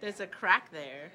There's a crack there.